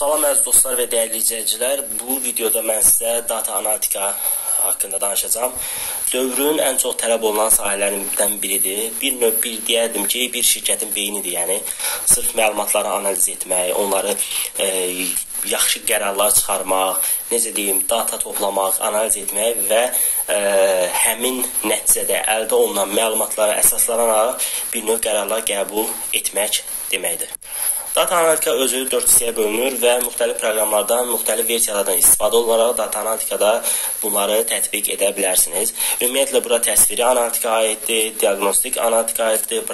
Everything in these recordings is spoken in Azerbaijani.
Salam əziz dostlar və dəyərli izləyicilər. Bu videoda mən sizə data analitika haqqında danışacağam. Dövrün ən çox tələb olunan sahələrindən biridir. Bir növ bir deyərdim ki, bir şirkətin beynidir, yəni sırf məlumatları analiz etmək, onları e, yaxşı qərarlar çıxarmaq, necə deyim, data toplamaq, analiz etmək və ə, həmin nəticədə əldə olunan məlumatlara əsaslanaraq bir növ qərarlar qəbul etmək deməkdir. Data analitika özü 4 hissəyə bölünür və müxtəlif proqramlardan, müxtəlif versiyalardan istifadə olunaraq data analitikada bunları tətbiq edə bilərsiniz. Ümumiyyətlə bura təsviri analitika aiddir, diaqnostik analitika aiddir,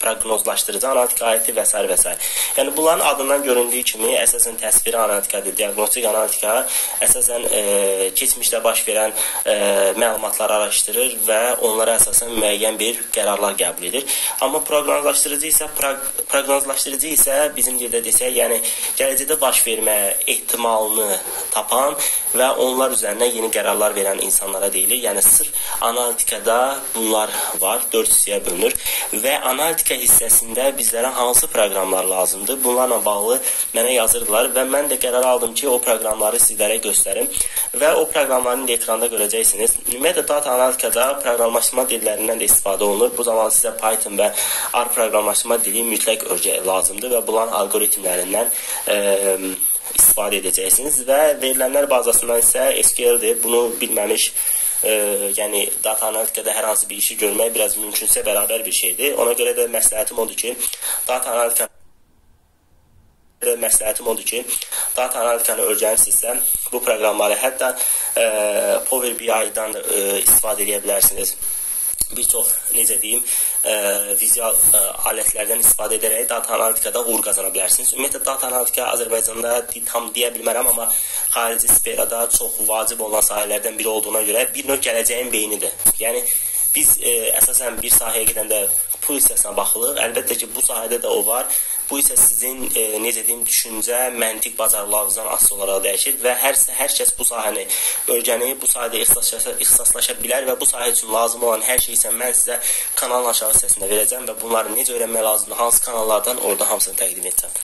proqnozlaşdırıcı analitika aiddir və s. və s. Yəni bunların adından göründüyü kimi əsasən təsviri analitikadır. Diaqnostik analitika əsasən e, keçmişdə baş verən e, məlumatları araşdırır və onlara əsasən müəyyən bir qərarlar qəbul edir. Amma proqnozlaşdırıcı isə proqnozlaşdırıcı isə bizim dildə desək, yəni gələcəkdə baş vermə ehtimalını tapan və onlar üzərindən yeni qərarlar verən insanlara deyilir. Yəni sırf analitikada bunlar var, 4 hissəyə bölünür və analitika hissəsində bizlərə hansı proqramlar lazımdır? Bunlarla bağlı mənə yazırdılar və mən də qərar aldım ki, o proqramları sizlərə göstərim və o proqramların da ekranda görəcəksiniz. Ümumiyyətlə data analitikada proqramlaşdırma dillərindən də istifadə olunur. Bu zaman sizə Python və R proqramlaşdırma dili mütləq lazımdır və bunların algoritmlərindən e, istifadə edəcəksiniz və verilənlər bazasından isə SQL-dir. Bunu bilməmiş e, yəni data analitikada hər hansı bir işi görmək biraz mümkünsə bərabər bir şeydir. Ona görə də məsləhətim odur ki, data analitika məsləhətim odur ki, data analitikanı öyrənirsinizsə, bu proqramları hətta e, Power BI-dan da e, istifadə edə bilərsiniz bir çox necə deyim, ə, vizual ə, alətlərdən istifadə edərək data analitikada uğur qazana bilərsiniz. Ümumiyyətlə data analitika Azərbaycanda tam deyə bilmərəm, amma xarici sferada çox vacib olan sahələrdən biri olduğuna görə bir növ gələcəyin beynidir. Yəni biz ə, əsasən bir sahəyə gedəndə pul hissəsinə baxılır. Əlbəttə ki, bu sahədə də o var. Bu isə sizin e, necə deyim, düşüncə, məntiq bacarıqlarınızdan asılı olaraq dəyişir və hər hər kəs bu sahəni öyrənib, bu sahədə ixtisaslaşa, ixtisaslaşa bilər və bu sahə üçün lazım olan hər şey isə mən sizə kanalın aşağı hissəsində verəcəm və bunları necə öyrənmək lazımdır, hansı kanallardan orada hamısını təqdim edəcəm.